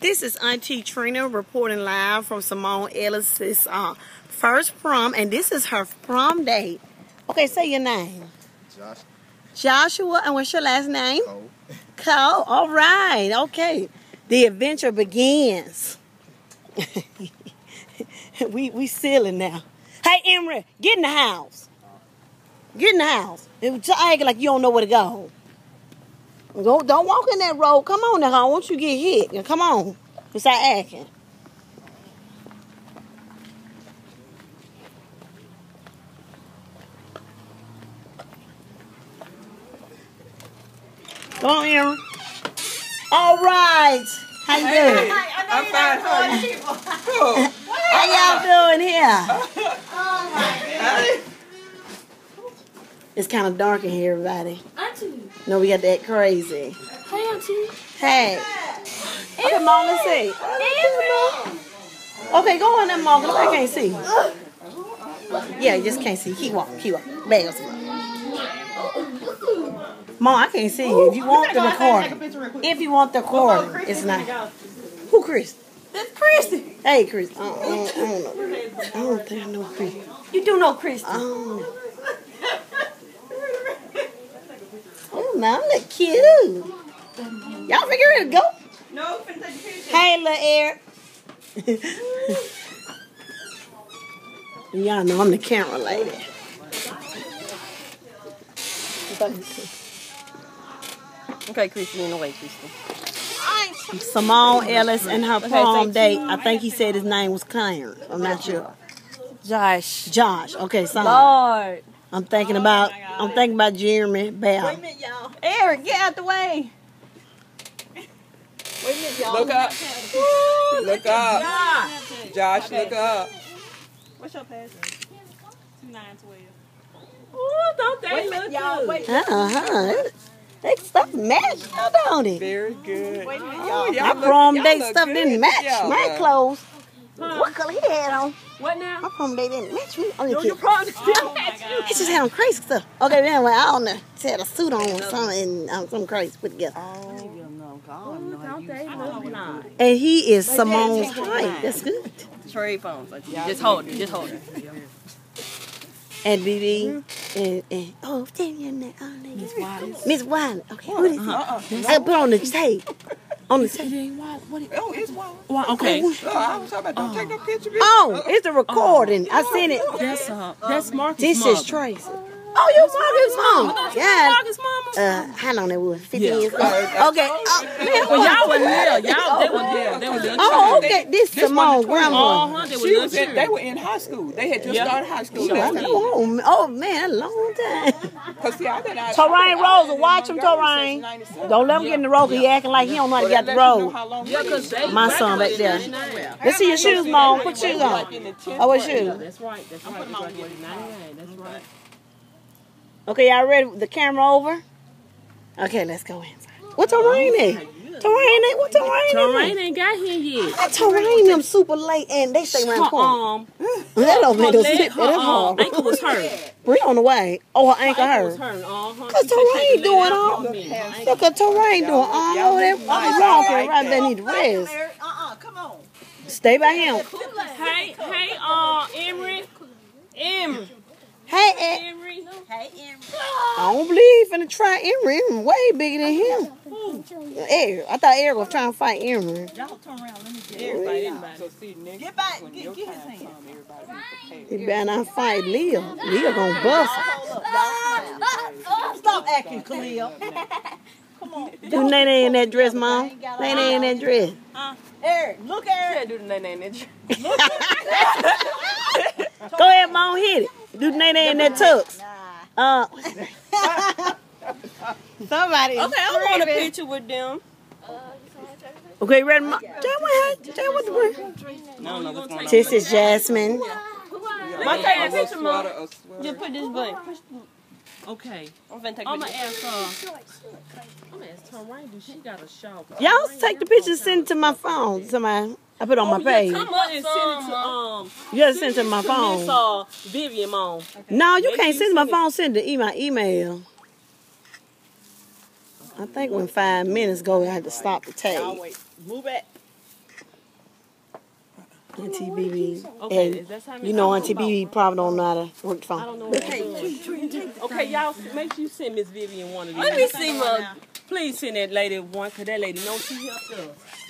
This is Auntie Trina reporting live from Simone Ellis's uh, first prom, and this is her prom date. Okay, say your name. Josh Joshua, and what's your last name? Cole. Cole. All right. Okay. The adventure begins. we we sealing now. Hey, Emery, get in the house. Get in the house. It- Acting like you don't know where to go. Go, don't walk in that road. Come on now. I want you to get hit. Now, Come on. Start acting. Go on, Emery. All right. How you doing? I'm fine. How are you? Cool. How y'all doing here? It's kind of dark in here, everybody. No, we got that crazy. Hey, Auntie. Hey. Okay, Mom, let's see. Okay, go on there, Mom, 'cause I can't see. Yeah, you just can't see. Keep walking, keep walking. Bag Mom, I can't see you. If you want the recording, if you want the recording, it's not. Who, Chris? That's Christy. Hey, Chris. I don't, I don't, I don't know. I don't think I know Chris. You do know Christy. I don't know. Now I'm that cute. Y'all figure it go? No, finna take a picture. Hey, little Eric. Y'all know I'm the camera lady. Okay, Christy, in the way, Christy. Simone Ellis and her say prom two. date. I think he said his name was Clarence. I'm not sure. Josh. Josh. Okay, sorry. Lord. I'm thinking about I'm thinking about Jeremy Bell. Eric, get out the way. Look up. Look up. Josh, look up. What's your password? Two nine twelve. Ooh, don't they look y'all, wait. Uh-huh. They stuff matched, don't it? Very good. Wait a minute, Oh, y'all. y'all My look- prom y'all date stuff didn't match my together. Clothes. What color he had on? What now? Oh, my prom date didn't match me. Oh, Yo, you your prom still match you. He just had on crazy stuff. Uh, okay, then anyway, I don't know. He had a suit on or something and um, something crazy put together. Don't they look nice? And he is Simone's height. That's good. Trade phones. Auntie. Just hold it. Just hold it. And BB and, and oh, damn your name. Oh, Miss Wiley. Miss Wiley. Okay, who is it? I put on the tape. On the tape. Oh, it's wild. Well, okay. Oh, I was talking about don't take no picture. bitch. Oh, it's the recording. I sent it. That's uh, that's Marcus. This mother. is Tracy. Oh, you Marcus' mom. Yeah. Marcus' mama. Uh, how long that was? 50 Yeah. years ago? Okay. Oh, man, Well, y'all were there. Y'all, they were there. They were there. oh, okay. This Simone grandma. Uh-huh. They were She was in, they were in high school. They had just Yeah. started high school. I then. Oh, oh, man, a long time. Cause see, I did not. Torrain Rosa, watch him, Torrain. Don't let him get in the road because he acting like he don't know how to get the road. Yeah, because they My son back there. graduated in 99. Let's see your shoes, Mom. Put shoes on. Oh, what shoes? That's right. That's right. That's right. 99. That's right. Okay, y'all ready? The camera over? Okay, let's go inside. What Torrain at? Torrain ain't what Torrain Terrain at? ain't got here yet. Torrain them super late and they stay around the Her corner. um, That don't make no sense. her That's um, ankle was hurt. We on the way. Oh, her ankle Ankle was hurt. hurt. Uh-huh. Cause She said Terrain doing all. for me. Her ankle- Look at Terrain doing all over that. What's wrong with right there? Need to rest. Uh-uh, come on. Stay by him. Hey, hey, uh, Emery. Emery. Hey, Ed. Emery. I don't believe he finna try Emery. Emery way bigger than him. Eric. I thought Eric was trying to fight Emery. Y'all turn around. Let me get everybody. So see, next get back. Get, get his hand. Come, everybody be prepared. He better not fight Leo. Leo gonna bust him. Stop acting, Khalil. Come on. Do Nene in that dress, Mom. Uh, nene in that dress. Eric, look, Eric. Yeah, do the name name. Go ahead, Mom. Hit it. Do Nene in that tux. Uh, somebody. Okay, I want a picture with them. Okay, ready? Mom? Jay, what? Jay, what the word? I don't know what's. This is Jasmine. My favorite picture, mom. Sweater. Just put this button. Okay. I'm finna take a I'm gonna picture. ask uh I'm gonna ask Terrain. Do she got a shower? Y'all take the picture, send it to my phone. Somebody, I put it on my page. Come up and send it to um You gotta send it to my Miss phone. uh Vivian mom. No, you can't send it to my phone. Send it to my email. I think when five minutes go, I had to stop the I'll tape. wait. Move it. Auntie BB. Okay, And is that time you know Auntie BB probably don't know how to work the iPhone. don't know what I'm. Okay, y'all, make sure you send Miss Vivian one of these. Let me see, Mug. Please send that lady one, cause that lady knows she helped us.